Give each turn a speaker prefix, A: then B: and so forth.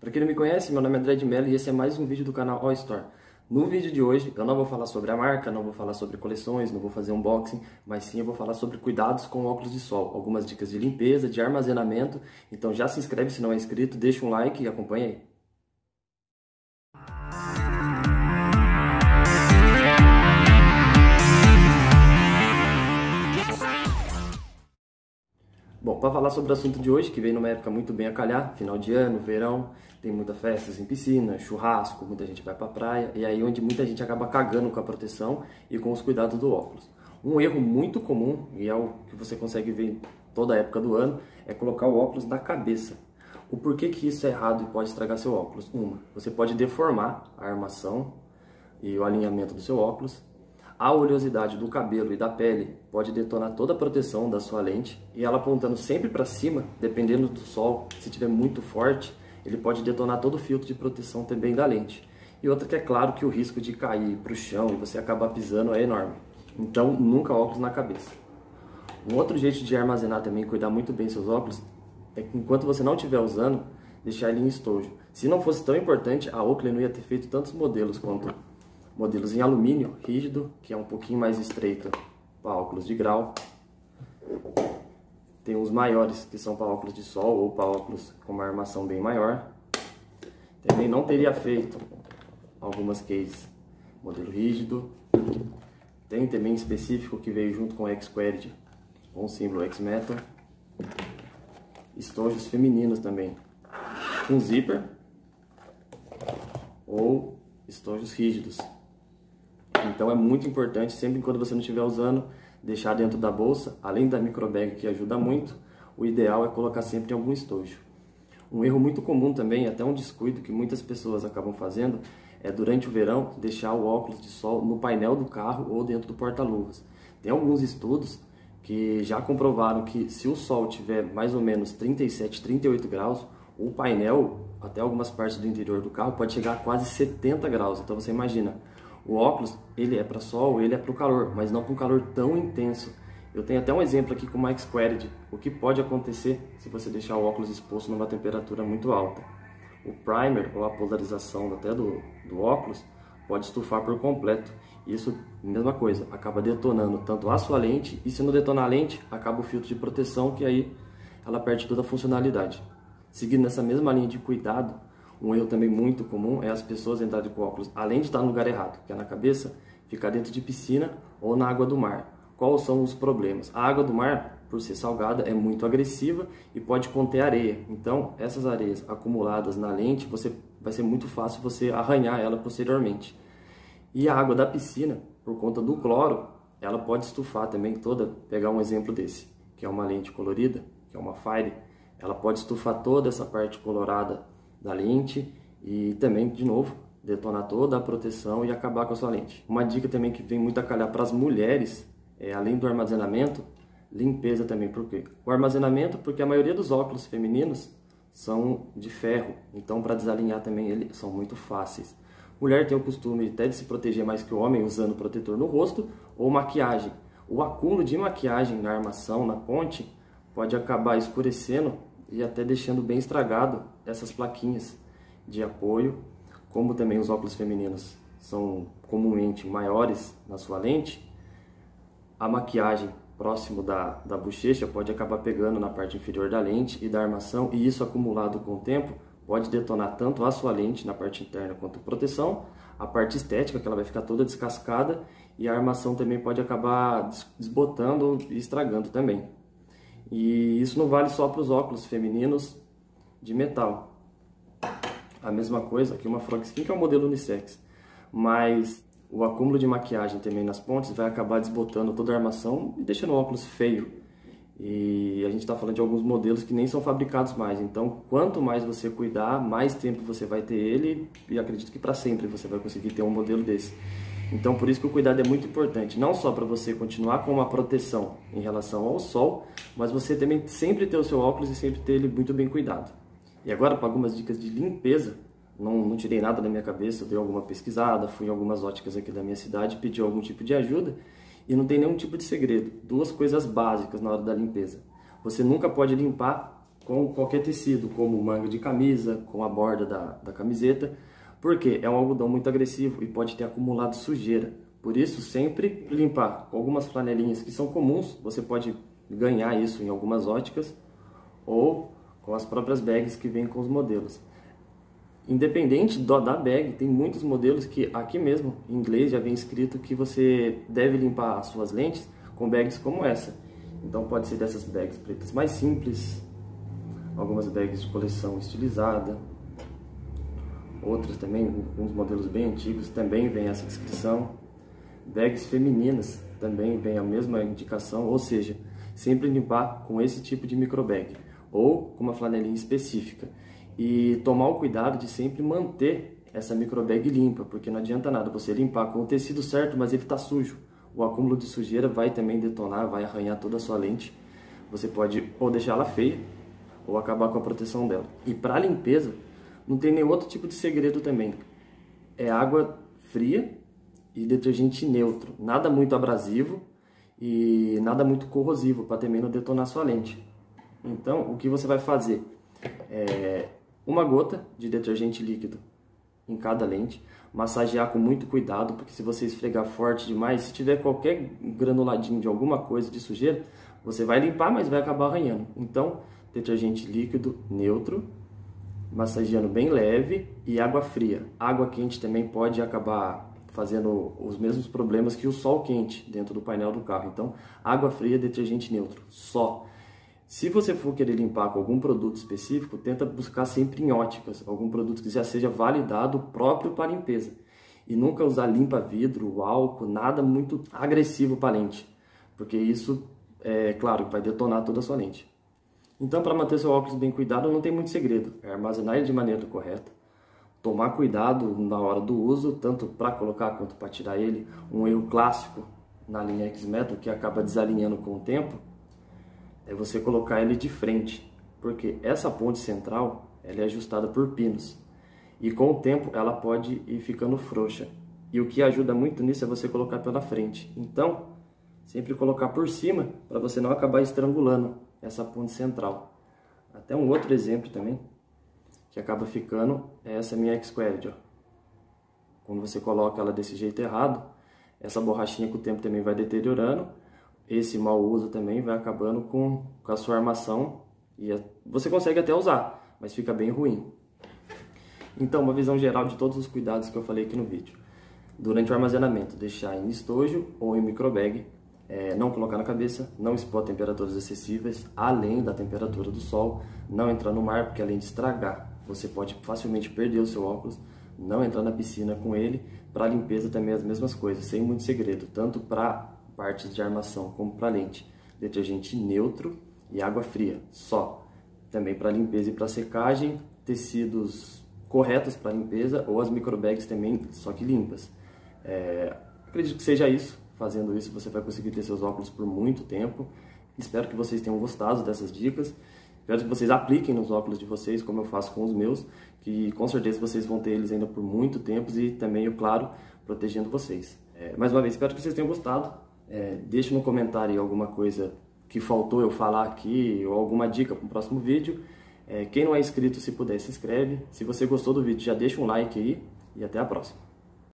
A: Para quem não me conhece, meu nome é André de Mello e esse é mais um vídeo do canal All Store. No vídeo de hoje eu não vou falar sobre a marca, não vou falar sobre coleções, não vou fazer unboxing, mas sim eu vou falar sobre cuidados com óculos de sol, algumas dicas de limpeza, de armazenamento. Então já se inscreve se não é inscrito, deixa um like e acompanha aí. Bom, para falar sobre o assunto de hoje, que vem numa época muito bem a calhar, final de ano, verão, tem muitas festas em piscina, churrasco, muita gente vai para praia, e aí onde muita gente acaba cagando com a proteção e com os cuidados do óculos. Um erro muito comum, e é o que você consegue ver toda a época do ano, é colocar o óculos na cabeça. O porquê que isso é errado e pode estragar seu óculos? Uma, você pode deformar a armação e o alinhamento do seu óculos. A oleosidade do cabelo e da pele pode detonar toda a proteção da sua lente e ela apontando sempre para cima, dependendo do sol, se tiver muito forte, ele pode detonar todo o filtro de proteção também da lente. E outra que é claro que o risco de cair para o chão e você acabar pisando é enorme. Então, nunca óculos na cabeça. Um outro jeito de armazenar também, cuidar muito bem seus óculos, é que enquanto você não estiver usando, deixar ele em estojo. Se não fosse tão importante, a Oakley não ia ter feito tantos modelos quanto modelos em alumínio rígido, que é um pouquinho mais estreito para óculos de grau. Tem os maiores, que são para óculos de sol ou para óculos com uma armação bem maior. Também não teria feito algumas cases modelo rígido. Tem também específico que veio junto com o X-Querid, com o símbolo X-Metal. Estojos femininos também, com zíper ou estojos rígidos. Então é muito importante, sempre quando você não estiver usando, deixar dentro da bolsa, além da microbag que ajuda muito, o ideal é colocar sempre em algum estojo. Um erro muito comum também, até um descuido que muitas pessoas acabam fazendo, é durante o verão deixar o óculos de sol no painel do carro ou dentro do porta-luvas. Tem alguns estudos que já comprovaram que se o sol tiver mais ou menos 37, 38 graus, o painel, até algumas partes do interior do carro, pode chegar a quase 70 graus. Então você imagina, o óculos, ele é para sol, ele é para o calor, mas não para um calor tão intenso. Eu tenho até um exemplo aqui com o Mike Squared, o que pode acontecer se você deixar o óculos exposto numa temperatura muito alta. O primer, ou a polarização até do, do óculos, pode estufar por completo. Isso, mesma coisa, acaba detonando tanto a sua lente, e se não detonar a lente, acaba o filtro de proteção, que aí ela perde toda a funcionalidade. Seguindo nessa mesma linha de cuidado, um erro também muito comum é as pessoas entrarem com óculos, além de estar no lugar errado, que é na cabeça, ficar dentro de piscina ou na água do mar. Quais são os problemas? A água do mar, por ser salgada, é muito agressiva e pode conter areia. Então, essas areias acumuladas na lente, você vai ser muito fácil você arranhar ela posteriormente. E a água da piscina, por conta do cloro, ela pode estufar também toda, pegar um exemplo desse, que é uma lente colorida, que é uma Fire, ela pode estufar toda essa parte colorada da lente e também, de novo, detonar toda a proteção e acabar com a sua lente. Uma dica também que vem muito a calhar para as mulheres, é, além do armazenamento, limpeza também. Por quê? O armazenamento, porque a maioria dos óculos femininos são de ferro, então para desalinhar também eles são muito fáceis. Mulher tem o costume até de se proteger mais que o homem usando protetor no rosto ou maquiagem. O acúmulo de maquiagem na armação, na ponte, pode acabar escurecendo e até deixando bem estragado essas plaquinhas de apoio, como também os óculos femininos são comumente maiores na sua lente, a maquiagem próximo da, da bochecha pode acabar pegando na parte inferior da lente e da armação, e isso acumulado com o tempo pode detonar tanto a sua lente na parte interna quanto proteção, a parte estética, que ela vai ficar toda descascada, e a armação também pode acabar desbotando e estragando também. E isso não vale só para os óculos femininos de metal. A mesma coisa que uma Frog Skin, que é um modelo unissex. Mas o acúmulo de maquiagem também nas pontes vai acabar desbotando toda a armação e deixando o óculos feio. E a gente está falando de alguns modelos que nem são fabricados mais. Então, quanto mais você cuidar, mais tempo você vai ter ele e acredito que para sempre você vai conseguir ter um modelo desse. Então, por isso que o cuidado é muito importante, não só para você continuar com uma proteção em relação ao sol, mas você também sempre ter o seu óculos e sempre ter ele muito bem cuidado. E agora, para algumas dicas de limpeza, não, não tirei nada da minha cabeça, dei alguma pesquisada, fui em algumas óticas aqui da minha cidade, pedi algum tipo de ajuda e não tem nenhum tipo de segredo. Duas coisas básicas na hora da limpeza. Você nunca pode limpar com qualquer tecido, como manga de camisa, com a borda da, da camiseta, porque é um algodão muito agressivo e pode ter acumulado sujeira. Por isso, sempre limpar com algumas flanelinhas que são comuns, você pode ganhar isso em algumas óticas, ou com as próprias bags que vêm com os modelos. Independente do, da bag, tem muitos modelos que aqui mesmo, em inglês, já vem escrito que você deve limpar as suas lentes com bags como essa. Então pode ser dessas bags pretas mais simples, algumas bags de coleção estilizada, outras também, uns modelos bem antigos, também vem essa descrição. Bags femininas também vem a mesma indicação, ou seja, sempre limpar com esse tipo de microbag ou com uma flanelinha específica e tomar o cuidado de sempre manter essa microbag limpa, porque não adianta nada você limpar com o tecido certo, mas ele está sujo. O acúmulo de sujeira vai também detonar, vai arranhar toda a sua lente. Você pode ou deixar ela feia ou acabar com a proteção dela. E para limpeza, não tem nenhum outro tipo de segredo também. É água fria e detergente neutro, nada muito abrasivo e nada muito corrosivo para também não detonar sua lente. Então, o que você vai fazer? É, uma gota de detergente líquido em cada lente, massagear com muito cuidado, porque se você esfregar forte demais, se tiver qualquer granuladinho de alguma coisa de sujeira, você vai limpar, mas vai acabar arranhando. Então, detergente líquido neutro, massageando bem leve e água fria. Água quente também pode acabar fazendo os mesmos problemas que o sol quente dentro do painel do carro. Então, água fria, detergente neutro, só. Se você for querer limpar com algum produto específico, tenta buscar sempre em óticas, algum produto que já seja validado próprio para limpeza. E nunca usar limpa vidro, álcool, nada muito agressivo para a lente, porque isso, é claro, vai detonar toda a sua lente. Então, para manter seu óculos bem cuidado, não tem muito segredo. É armazenar ele de maneira correta, tomar cuidado na hora do uso, tanto para colocar quanto para tirar ele. Um erro clássico na linha X-Metal, que acaba desalinhando com o tempo, é você colocar ele de frente, porque essa ponte central ela é ajustada por pinos e com o tempo ela pode ir ficando frouxa. E o que ajuda muito nisso é você colocar pela frente. Então, sempre colocar por cima para você não acabar estrangulando essa ponte central. Até um outro exemplo também que acaba ficando é essa minha X-Querid. Quando você coloca ela desse jeito errado, essa borrachinha com o tempo também vai deteriorando esse mau uso também vai acabando com, com a sua armação e a, você consegue até usar, mas fica bem ruim. Então, uma visão geral de todos os cuidados que eu falei aqui no vídeo. Durante o armazenamento, deixar em estojo ou em microbag, é, não colocar na cabeça, não expor temperaturas excessivas, além da temperatura do sol, não entrar no mar, porque além de estragar, você pode facilmente perder o seu óculos, não entrar na piscina com ele, para limpeza também as mesmas coisas, sem muito segredo, tanto para partes de armação, como para lente, detergente neutro e água fria, só. Também para limpeza e para secagem, tecidos corretos para limpeza ou as microbags também, só que limpas. É, acredito que seja isso. Fazendo isso, você vai conseguir ter seus óculos por muito tempo. Espero que vocês tenham gostado dessas dicas. Espero que vocês apliquem nos óculos de vocês, como eu faço com os meus, que com certeza vocês vão ter eles ainda por muito tempo e também, claro, protegendo vocês. É, mais uma vez, espero que vocês tenham gostado. É, deixe no comentário alguma coisa que faltou eu falar aqui ou alguma dica para o próximo vídeo. É, quem não é inscrito, se puder, se inscreve. Se você gostou do vídeo, já deixa um like aí e até a próxima.